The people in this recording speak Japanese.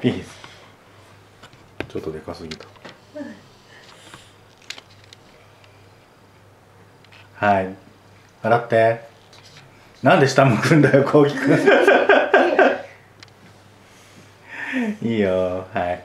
ピースちょっとでかすぎた。はい。笑って。なんで下向くんだよこうきくん。いいよ。はい。